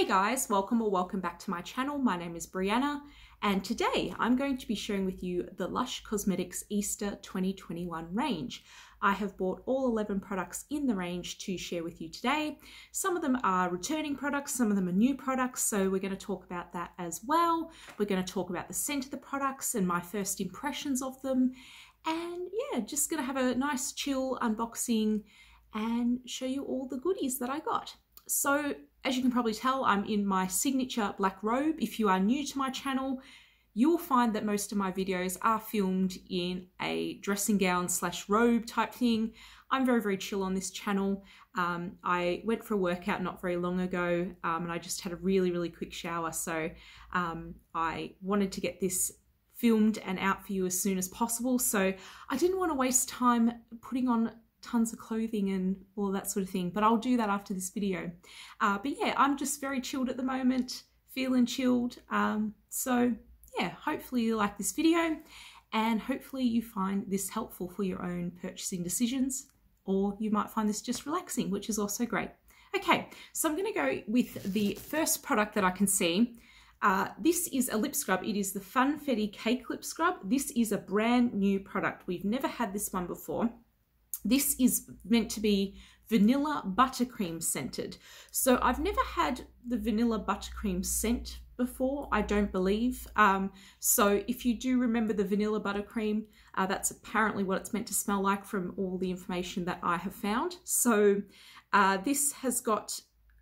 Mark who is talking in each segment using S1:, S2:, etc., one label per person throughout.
S1: Hey guys, welcome or welcome back to my channel. My name is Brianna and today I'm going to be sharing with you the Lush Cosmetics Easter 2021 range. I have bought all 11 products in the range to share with you today. Some of them are returning products, some of them are new products, so we're going to talk about that as well. We're going to talk about the scent of the products and my first impressions of them. And yeah, just going to have a nice chill unboxing and show you all the goodies that I got. So as you can probably tell, I'm in my signature black robe. If you are new to my channel, you'll find that most of my videos are filmed in a dressing gown slash robe type thing. I'm very, very chill on this channel. Um, I went for a workout not very long ago um, and I just had a really, really quick shower. So um, I wanted to get this filmed and out for you as soon as possible. So I didn't want to waste time putting on tons of clothing and all that sort of thing. But I'll do that after this video. Uh, but yeah, I'm just very chilled at the moment, feeling chilled. Um, so yeah, hopefully you like this video and hopefully you find this helpful for your own purchasing decisions or you might find this just relaxing, which is also great. Okay, so I'm going to go with the first product that I can see. Uh, this is a lip scrub. It is the Funfetti Cake Lip Scrub. This is a brand new product. We've never had this one before. This is meant to be vanilla buttercream scented. So I've never had the vanilla buttercream scent before, I don't believe. Um, so if you do remember the vanilla buttercream, uh, that's apparently what it's meant to smell like from all the information that I have found. So uh, this has got,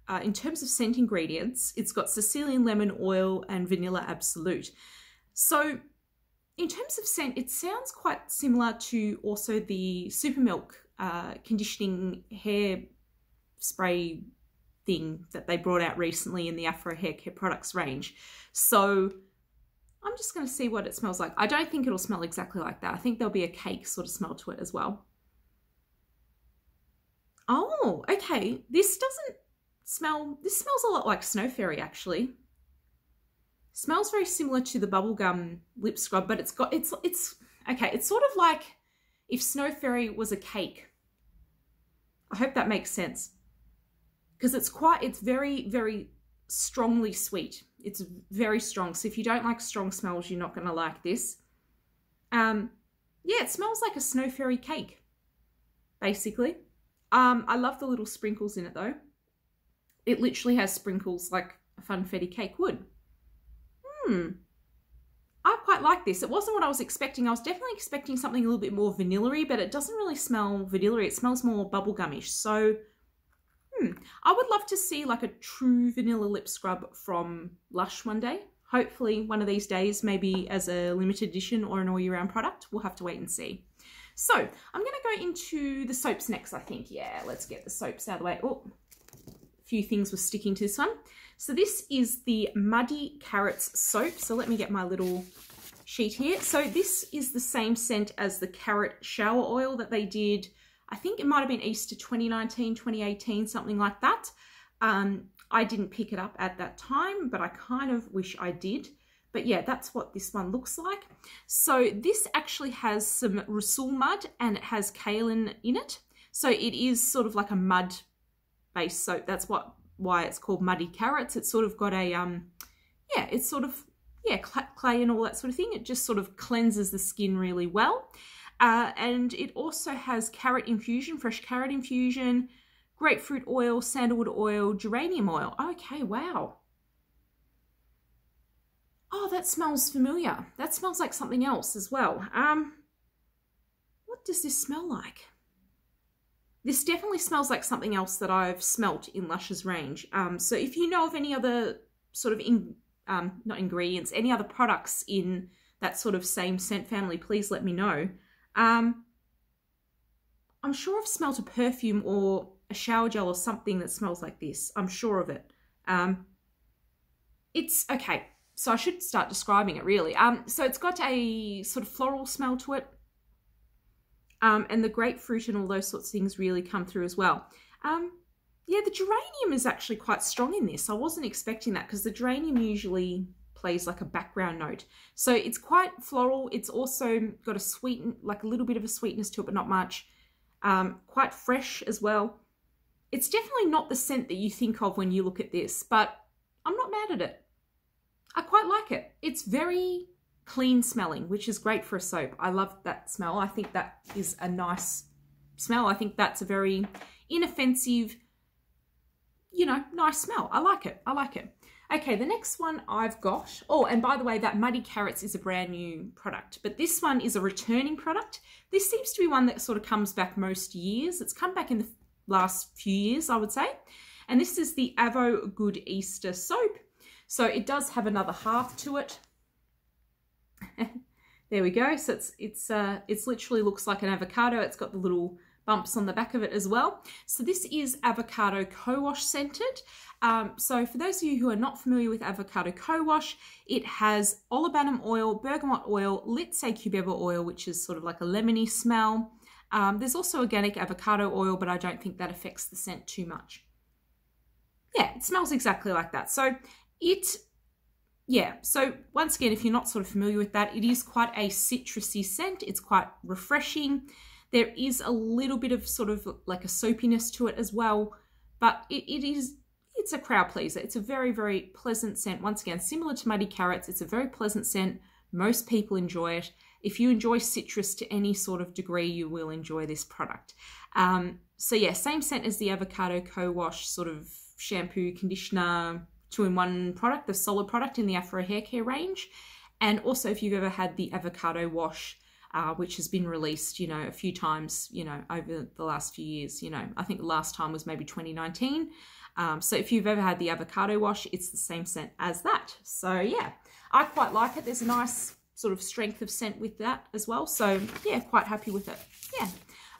S1: uh, in terms of scent ingredients, it's got Sicilian lemon oil and vanilla absolute. So in terms of scent, it sounds quite similar to also the Super Milk uh, conditioning hair spray thing that they brought out recently in the Afro Hair Care Products range. So I'm just going to see what it smells like. I don't think it'll smell exactly like that. I think there'll be a cake sort of smell to it as well. Oh, okay. This doesn't smell, this smells a lot like Snow Fairy actually. Smells very similar to the bubblegum lip scrub, but it's got, it's, it's, okay, it's sort of like if Snow Fairy was a cake. I hope that makes sense. Because it's quite, it's very, very strongly sweet. It's very strong. So if you don't like strong smells, you're not going to like this. Um, yeah, it smells like a Snow Fairy cake, basically. Um, I love the little sprinkles in it though. It literally has sprinkles like a funfetti cake would hmm, I quite like this. It wasn't what I was expecting. I was definitely expecting something a little bit more vanilla but it doesn't really smell vanilla It smells more bubblegumish. So, hmm, I would love to see like a true vanilla lip scrub from Lush one day. Hopefully one of these days, maybe as a limited edition or an all year round product. We'll have to wait and see. So I'm going to go into the soaps next, I think. Yeah, let's get the soaps out of the way. Oh, a few things were sticking to this one. So this is the Muddy Carrots soap. So let me get my little sheet here. So this is the same scent as the carrot shower oil that they did. I think it might have been Easter 2019, 2018, something like that. Um, I didn't pick it up at that time, but I kind of wish I did. But yeah, that's what this one looks like. So this actually has some Rhassoul mud and it has kaolin in it. So it is sort of like a mud based soap. That's what why it's called Muddy Carrots. It's sort of got a, um, yeah, it's sort of, yeah, clay and all that sort of thing. It just sort of cleanses the skin really well. Uh, and it also has carrot infusion, fresh carrot infusion, grapefruit oil, sandalwood oil, geranium oil. Okay, wow. Oh, that smells familiar. That smells like something else as well. Um, what does this smell like? This definitely smells like something else that I've smelt in Lush's range. Um, so if you know of any other sort of, in, um, not ingredients, any other products in that sort of same scent family, please let me know. Um, I'm sure I've smelt a perfume or a shower gel or something that smells like this. I'm sure of it. Um, it's, okay, so I should start describing it really. Um, so it's got a sort of floral smell to it. Um, and the grapefruit and all those sorts of things really come through as well. Um, yeah, the geranium is actually quite strong in this. I wasn't expecting that because the geranium usually plays like a background note. So it's quite floral. It's also got a sweet, like a little bit of a sweetness to it, but not much. Um, quite fresh as well. It's definitely not the scent that you think of when you look at this, but I'm not mad at it. I quite like it. It's very clean smelling, which is great for a soap. I love that smell. I think that is a nice smell. I think that's a very inoffensive, you know, nice smell. I like it. I like it. Okay, the next one I've got, oh, and by the way, that Muddy Carrots is a brand new product, but this one is a returning product. This seems to be one that sort of comes back most years. It's come back in the last few years, I would say. And this is the Avo Good Easter Soap. So it does have another half to it. there we go. So it's it's uh, it's literally looks like an avocado. It's got the little bumps on the back of it as well. So this is avocado co-wash scented. Um, so for those of you who are not familiar with avocado co-wash, it has olibanum oil, bergamot oil, Litsea cubeba oil, which is sort of like a lemony smell. Um, there's also organic avocado oil, but I don't think that affects the scent too much. Yeah, it smells exactly like that. So it yeah, so once again, if you're not sort of familiar with that, it is quite a citrusy scent. It's quite refreshing. There is a little bit of sort of like a soapiness to it as well, but it, it is it's a crowd pleaser. It's a very, very pleasant scent. Once again, similar to Muddy Carrots, it's a very pleasant scent. Most people enjoy it. If you enjoy citrus to any sort of degree, you will enjoy this product. Um, so yeah, same scent as the Avocado Co-Wash sort of shampoo, conditioner, two-in-one product, the solid product in the Afro Hair Care range. And also if you've ever had the avocado wash, uh, which has been released, you know, a few times, you know, over the last few years, you know, I think the last time was maybe 2019. Um, so if you've ever had the avocado wash, it's the same scent as that. So yeah, I quite like it. There's a nice sort of strength of scent with that as well. So yeah, quite happy with it. Yeah.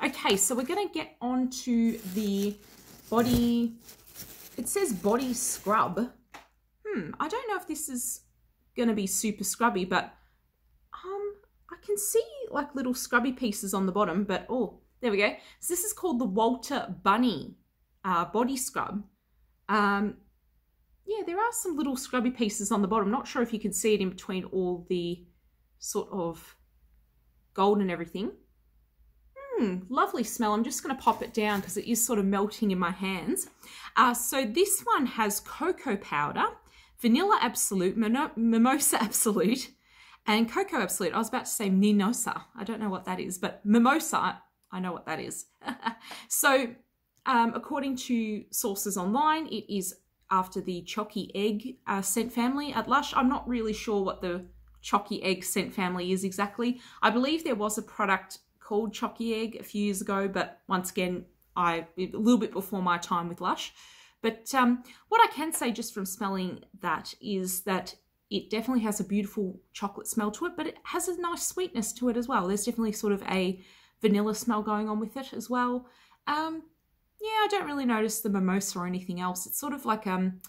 S1: Okay, so we're going to get on to the body, it says body scrub hmm, I don't know if this is going to be super scrubby, but um, I can see like little scrubby pieces on the bottom, but oh, there we go. So this is called the Walter Bunny uh, Body Scrub. Um, yeah, there are some little scrubby pieces on the bottom. Not sure if you can see it in between all the sort of gold and everything. Hmm, lovely smell. I'm just going to pop it down because it is sort of melting in my hands. Uh, so this one has cocoa powder Vanilla Absolute, Mimosa Absolute, and Cocoa Absolute. I was about to say Mimosa. I don't know what that is, but Mimosa, I know what that is. so, um, according to sources online, it is after the Chalky Egg uh, scent family at Lush. I'm not really sure what the Chalky Egg scent family is exactly. I believe there was a product called Chalky Egg a few years ago, but once again, I a little bit before my time with Lush. But um, what I can say just from smelling that is that it definitely has a beautiful chocolate smell to it, but it has a nice sweetness to it as well. There's definitely sort of a vanilla smell going on with it as well. Um, yeah, I don't really notice the mimosa or anything else. It's sort of like um,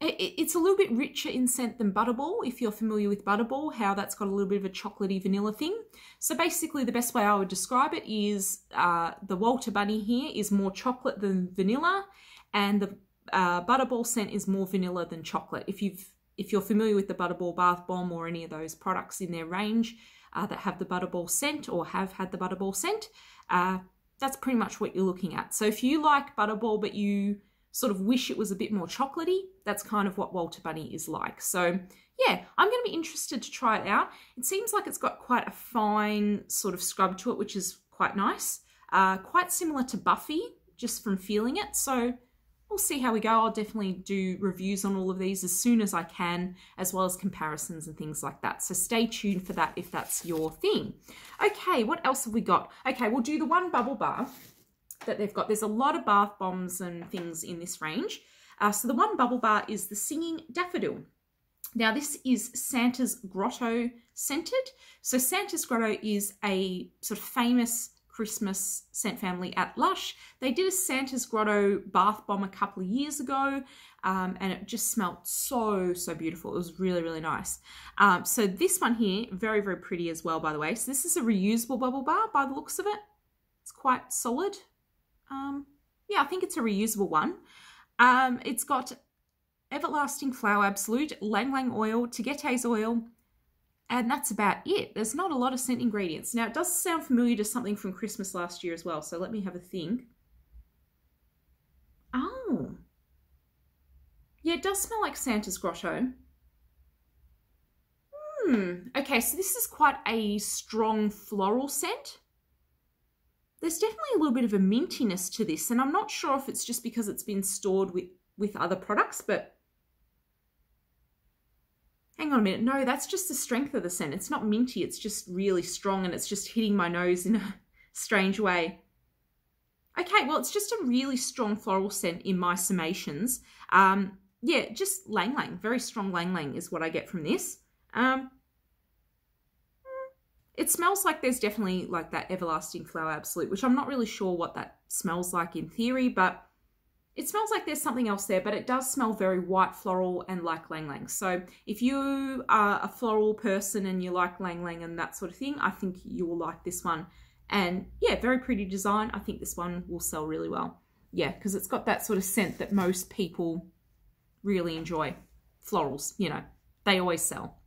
S1: it, it's a little bit richer in scent than Butterball. If you're familiar with Butterball, how that's got a little bit of a chocolatey vanilla thing. So basically, the best way I would describe it is uh, the Walter Bunny here is more chocolate than vanilla, and the uh, Butterball scent is more vanilla than chocolate. If you've if you're familiar with the Butterball bath bomb or any of those products in their range uh, that have the Butterball scent or have had the Butterball scent, uh, that's pretty much what you're looking at. So if you like Butterball but you sort of wish it was a bit more chocolatey, that's kind of what Walter Bunny is like. So yeah, I'm going to be interested to try it out. It seems like it's got quite a fine sort of scrub to it, which is quite nice. Uh, quite similar to Buffy, just from feeling it. So we'll see how we go. I'll definitely do reviews on all of these as soon as I can, as well as comparisons and things like that. So stay tuned for that if that's your thing. Okay, what else have we got? Okay, we'll do the one bubble bar that they've got. There's a lot of bath bombs and things in this range. Uh, so the one bubble bar is the Singing Daffodil. Now this is Santa's Grotto scented. So Santa's Grotto is a sort of famous Christmas scent family at Lush. They did a Santa's Grotto bath bomb a couple of years ago um, and it just smelled so, so beautiful. It was really, really nice. Um, so this one here, very, very pretty as well, by the way. So this is a reusable bubble bar by the looks of it. It's quite solid. Um, yeah, I think it's a reusable one. Um, it's got Everlasting Flower Absolute, Ylang Ylang Oil, Tagetes Oil, and that's about it. There's not a lot of scent ingredients. Now, it does sound familiar to something from Christmas last year as well, so let me have a think. Oh. Yeah, it does smell like Santa's Grotto. Hmm. Okay, so this is quite a strong floral scent. There's definitely a little bit of a mintiness to this, and I'm not sure if it's just because it's been stored with, with other products, but hang on a minute. No, that's just the strength of the scent. It's not minty. It's just really strong, and it's just hitting my nose in a strange way. Okay, well, it's just a really strong floral scent in my summations. Um, yeah, just Lang Lang. Very strong Lang Lang is what I get from this. Um, it smells like there's definitely like that everlasting flower absolute, which I'm not really sure what that smells like in theory, but it smells like there's something else there, but it does smell very white floral and like Lang Lang. So if you are a floral person and you like Lang Lang and that sort of thing, I think you will like this one. And yeah, very pretty design. I think this one will sell really well. Yeah, because it's got that sort of scent that most people really enjoy. Florals, you know, they always sell.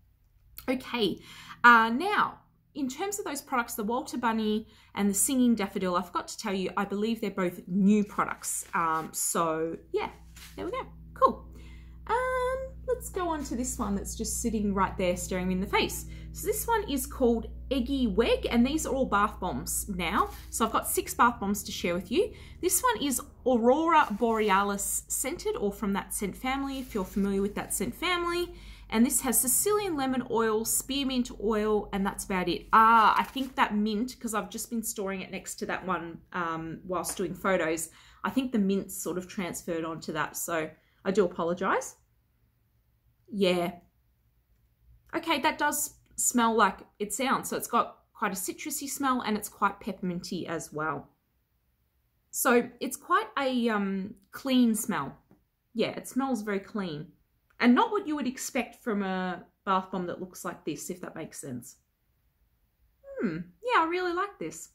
S1: Okay, uh, now in terms of those products, the Walter Bunny and the Singing Daffodil, I forgot to tell you, I believe they're both new products. Um, so yeah, there we go. Cool. Um, let's go on to this one that's just sitting right there staring me in the face. So this one is called Eggy Wegg, and these are all bath bombs now. So I've got six bath bombs to share with you. This one is Aurora Borealis scented, or from that scent family, if you're familiar with that scent family. And this has Sicilian lemon oil, spearmint oil, and that's about it. Ah, I think that mint, because I've just been storing it next to that one um, whilst doing photos, I think the mint sort of transferred onto that. So I do apologize. Yeah. Okay, that does smell like it sounds. So it's got quite a citrusy smell and it's quite pepperminty as well. So it's quite a um, clean smell. Yeah, it smells very clean and not what you would expect from a bath bomb that looks like this, if that makes sense. Hmm, yeah, I really like this.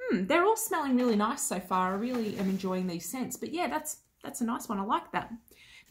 S1: Hmm, they're all smelling really nice so far. I really am enjoying these scents. But yeah, that's that's a nice one. I like that.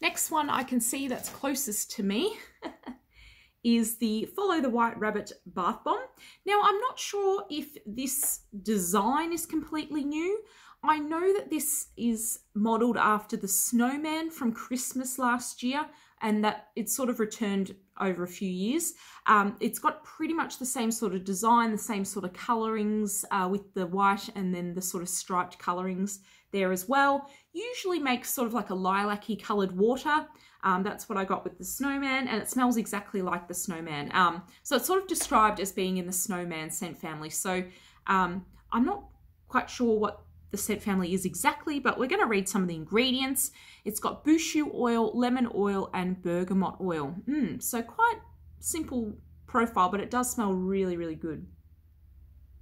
S1: Next one I can see that's closest to me is the Follow the White Rabbit Bath Bomb. Now, I'm not sure if this design is completely new. I know that this is modelled after the snowman from Christmas last year and that it's sort of returned over a few years. Um, it's got pretty much the same sort of design, the same sort of colorings uh, with the white and then the sort of striped colorings there as well. Usually makes sort of like a lilac-y coloured water. Um, that's what I got with the snowman and it smells exactly like the snowman. Um, so it's sort of described as being in the snowman scent family. So um, I'm not quite sure what the scent family is exactly, but we're going to read some of the ingredients. It's got buchu oil, lemon oil, and bergamot oil. Mm, so quite simple profile, but it does smell really, really good.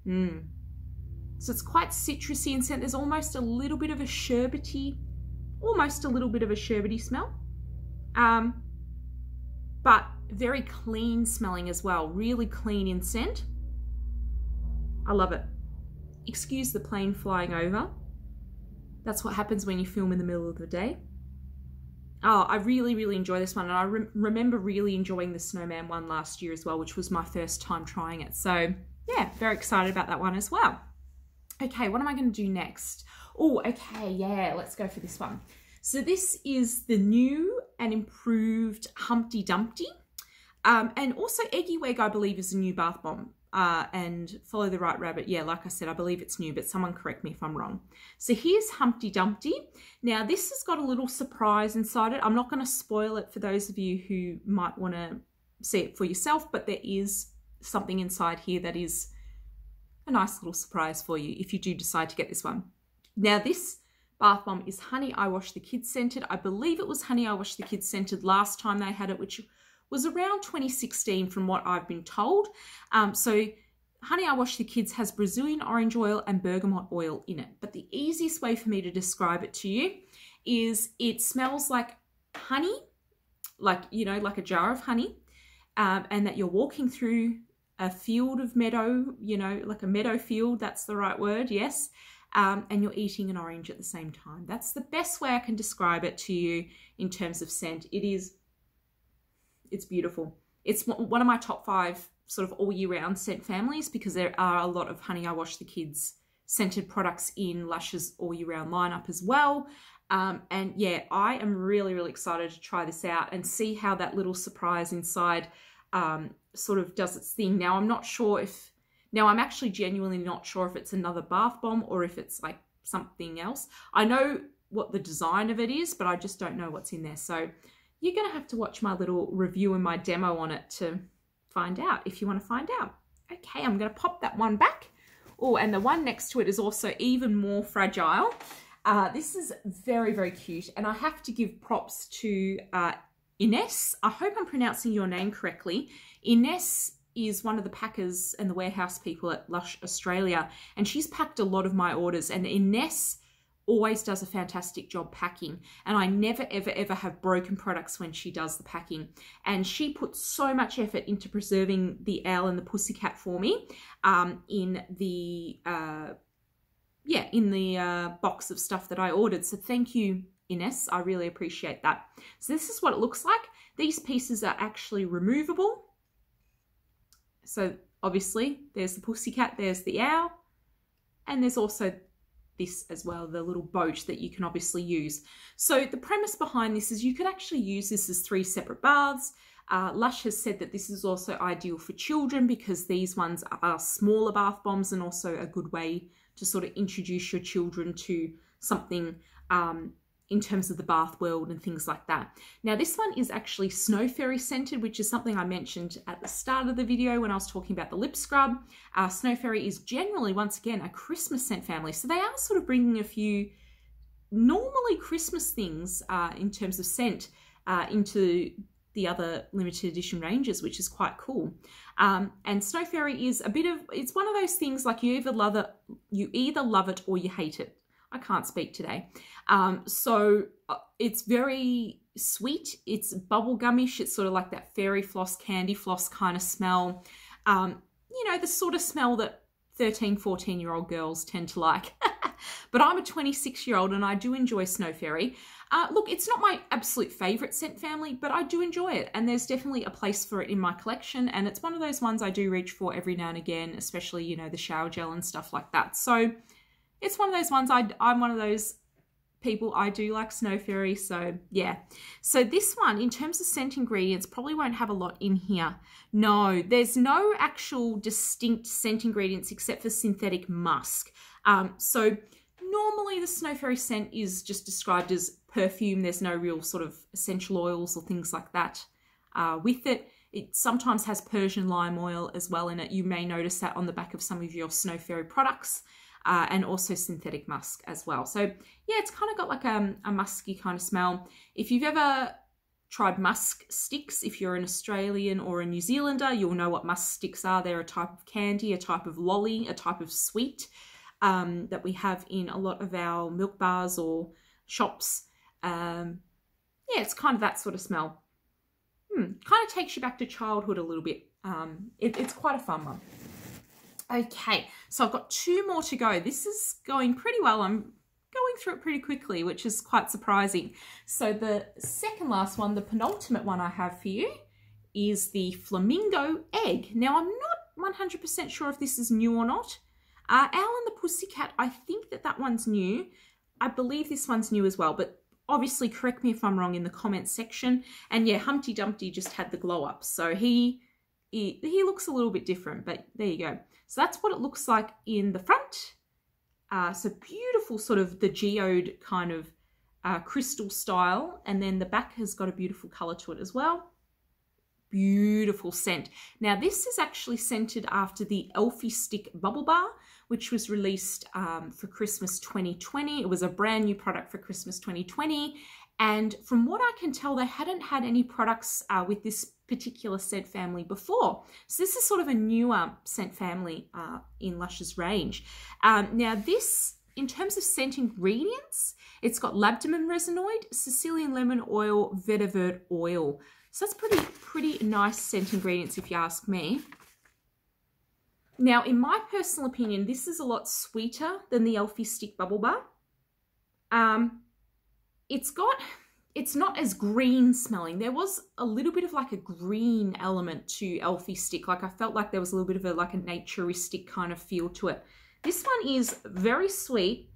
S1: Mm. So it's quite citrusy in scent. There's almost a little bit of a sherbety, almost a little bit of a sherbety smell. Um, but very clean smelling as well. Really clean in scent. I love it excuse the plane flying over. That's what happens when you film in the middle of the day. Oh, I really, really enjoy this one. And I re remember really enjoying the Snowman one last year as well, which was my first time trying it. So yeah, very excited about that one as well. Okay, what am I going to do next? Oh, okay, yeah, let's go for this one. So this is the new and improved Humpty Dumpty. Um, and also Eggy Wegg, I believe, is a new bath bomb uh, and Follow the White Rabbit. Yeah, like I said, I believe it's new, but someone correct me if I'm wrong. So here's Humpty Dumpty. Now, this has got a little surprise inside it. I'm not going to spoil it for those of you who might want to see it for yourself, but there is something inside here that is a nice little surprise for you if you do decide to get this one. Now, this bath bomb is Honey I Wash the Kids scented. I believe it was Honey I Wash the Kids scented last time they had it, which was around 2016 from what I've been told. Um, so Honey I Wash the Kids has Brazilian orange oil and bergamot oil in it. But the easiest way for me to describe it to you is it smells like honey, like, you know, like a jar of honey, um, and that you're walking through a field of meadow, you know, like a meadow field, that's the right word, yes. Um, and you're eating an orange at the same time. That's the best way I can describe it to you in terms of scent. It is it's beautiful. It's one of my top five sort of all year round scent families because there are a lot of Honey I Wash the Kids scented products in Lush's all year round lineup as well. Um, and yeah, I am really, really excited to try this out and see how that little surprise inside um, sort of does its thing. Now, I'm not sure if, now I'm actually genuinely not sure if it's another bath bomb or if it's like something else. I know what the design of it is, but I just don't know what's in there. So you're going to have to watch my little review and my demo on it to find out if you want to find out. Okay, I'm going to pop that one back. Oh, and the one next to it is also even more fragile. Uh, this is very, very cute. And I have to give props to uh, Ines. I hope I'm pronouncing your name correctly. Ines is one of the packers and the warehouse people at Lush Australia. And she's packed a lot of my orders. And Ines always does a fantastic job packing. And I never ever ever have broken products when she does the packing. And she puts so much effort into preserving the owl and the pussycat for me um, in the uh, yeah in the uh, box of stuff that I ordered. So thank you Ines. I really appreciate that. So this is what it looks like. These pieces are actually removable. So obviously there's the pussycat there's the owl and there's also this as well, the little boat that you can obviously use. So the premise behind this is you could actually use this as three separate baths. Uh, Lush has said that this is also ideal for children because these ones are smaller bath bombs and also a good way to sort of introduce your children to something um, in terms of the bath world and things like that. Now this one is actually snow fairy scented, which is something I mentioned at the start of the video when I was talking about the lip scrub. Uh, snow fairy is generally, once again, a Christmas scent family. So they are sort of bringing a few normally Christmas things uh, in terms of scent uh, into the other limited edition ranges, which is quite cool. Um, and Snow Fairy is a bit of, it's one of those things like you either love it, you either love it or you hate it. I can't speak today. Um, so uh, it's very sweet. It's bubblegumish. It's sort of like that fairy floss, candy floss kind of smell. Um, you know, the sort of smell that 13, 14 year old girls tend to like. but I'm a 26 year old and I do enjoy Snow Fairy. Uh, look, it's not my absolute favourite scent family, but I do enjoy it. And there's definitely a place for it in my collection. And it's one of those ones I do reach for every now and again, especially, you know, the shower gel and stuff like that. So it's one of those ones I, I'm one of those people I do like Snow Fairy so yeah. So this one in terms of scent ingredients probably won't have a lot in here. No there's no actual distinct scent ingredients except for synthetic musk. Um, so normally the Snow Fairy scent is just described as perfume. There's no real sort of essential oils or things like that uh, with it. It sometimes has Persian lime oil as well in it. You may notice that on the back of some of your Snow Fairy products uh, and also synthetic musk as well. So yeah, it's kind of got like a, a musky kind of smell. If you've ever tried musk sticks, if you're an Australian or a New Zealander, you'll know what musk sticks are. They're a type of candy, a type of lolly, a type of sweet um, that we have in a lot of our milk bars or shops. Um, yeah, it's kind of that sort of smell. Hmm, kind of takes you back to childhood a little bit. Um, it, it's quite a fun one. Okay, so I've got two more to go. This is going pretty well. I'm going through it pretty quickly, which is quite surprising. So the second last one, the penultimate one I have for you, is the Flamingo Egg. Now, I'm not 100% sure if this is new or not. Uh, Owl and the Pussycat, I think that that one's new. I believe this one's new as well, but obviously correct me if I'm wrong in the comments section. And yeah, Humpty Dumpty just had the glow up. So he, he, he looks a little bit different, but there you go. So that's what it looks like in the front. Uh, so beautiful sort of the geode kind of uh, crystal style. And then the back has got a beautiful color to it as well. Beautiful scent. Now this is actually scented after the Elfie Stick Bubble Bar, which was released um, for Christmas 2020. It was a brand new product for Christmas 2020. And from what I can tell, they hadn't had any products uh, with this particular scent family before. So this is sort of a newer scent family uh, in Lush's range. Um, now this, in terms of scent ingredients, it's got labdanum resinoid, Sicilian lemon oil, vetiver oil. So that's pretty, pretty nice scent ingredients if you ask me. Now, in my personal opinion, this is a lot sweeter than the Elfie Stick Bubble Bar. Um, it's got it's not as green smelling. There was a little bit of like a green element to Elfie Stick. Like I felt like there was a little bit of a like a naturistic kind of feel to it. This one is very sweet,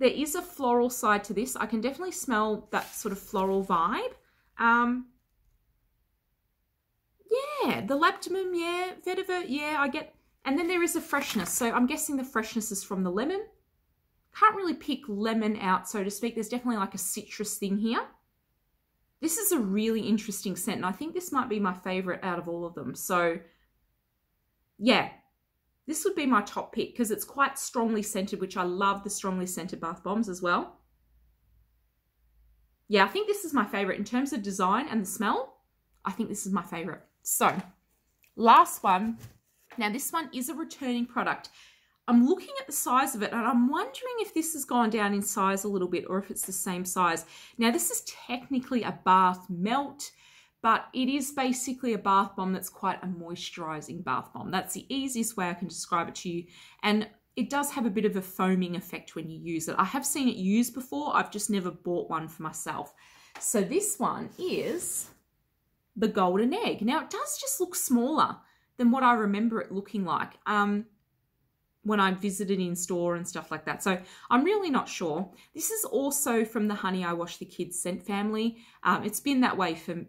S1: there is a floral side to this. I can definitely smell that sort of floral vibe. Um, yeah, the labdanum, yeah, vetiver, yeah, I get, and then there is a freshness. So I'm guessing the freshness is from the lemon. Can't really pick lemon out, so to speak. There's definitely like a citrus thing here. This is a really interesting scent, and I think this might be my favorite out of all of them. So, yeah, this would be my top pick because it's quite strongly scented, which I love the strongly scented bath bombs as well. Yeah, I think this is my favorite in terms of design and the smell. I think this is my favorite. So, last one. Now, this one is a returning product. I'm looking at the size of it and I'm wondering if this has gone down in size a little bit or if it's the same size. Now this is technically a bath melt, but it is basically a bath bomb that's quite a moisturizing bath bomb. That's the easiest way I can describe it to you. And it does have a bit of a foaming effect when you use it. I have seen it used before. I've just never bought one for myself. So this one is the golden egg. Now it does just look smaller than what I remember it looking like. Um, when I visited in store and stuff like that. So I'm really not sure. This is also from the Honey I Wash the Kids scent family. Um, it's been that way for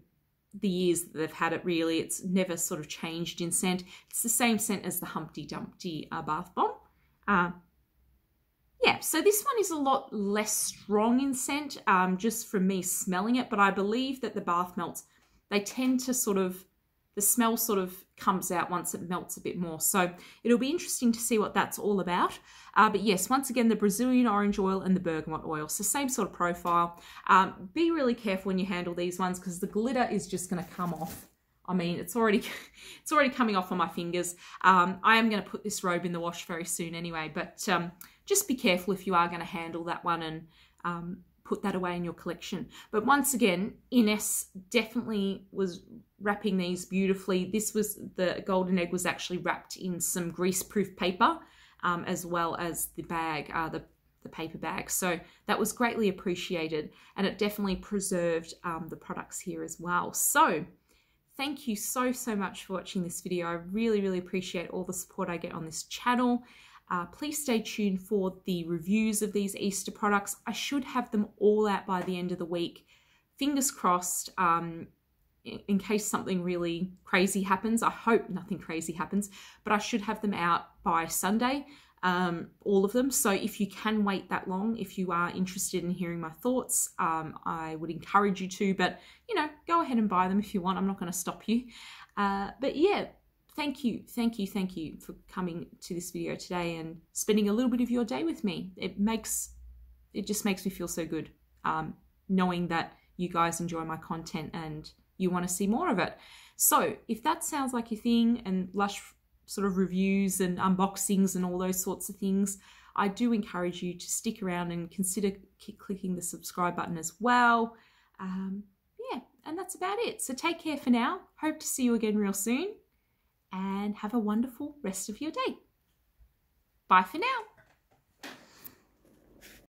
S1: the years that they've had it really. It's never sort of changed in scent. It's the same scent as the Humpty Dumpty uh, bath bomb. Uh, yeah, so this one is a lot less strong in scent um, just from me smelling it, but I believe that the bath melts, they tend to sort of the smell sort of comes out once it melts a bit more. So it'll be interesting to see what that's all about. Uh, but yes, once again, the Brazilian orange oil and the bergamot oil. So same sort of profile. Um, be really careful when you handle these ones because the glitter is just going to come off. I mean, it's already it's already coming off on my fingers. Um, I am going to put this robe in the wash very soon anyway, but um, just be careful if you are going to handle that one and um, put that away in your collection. But once again, Ines definitely was wrapping these beautifully. This was, the golden egg was actually wrapped in some grease-proof paper um, as well as the bag, uh, the, the paper bag. So that was greatly appreciated and it definitely preserved um, the products here as well. So thank you so, so much for watching this video. I really, really appreciate all the support I get on this channel. Uh, please stay tuned for the reviews of these Easter products. I should have them all out by the end of the week. Fingers crossed, um, in, case something really crazy happens. I hope nothing crazy happens, but I should have them out by Sunday, um, all of them. So if you can wait that long, if you are interested in hearing my thoughts, um, I would encourage you to, but you know, go ahead and buy them if you want. I'm not going to stop you. Uh, but yeah, thank you, thank you, thank you for coming to this video today and spending a little bit of your day with me. It makes, it just makes me feel so good um, knowing that you guys enjoy my content and you want to see more of it. So if that sounds like your thing and Lush sort of reviews and unboxings and all those sorts of things, I do encourage you to stick around and consider clicking the subscribe button as well. Um, yeah, and that's about it. So take care for now. Hope to see you again real soon and have a wonderful rest of your day. Bye for now.